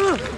Ugh!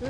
Ah!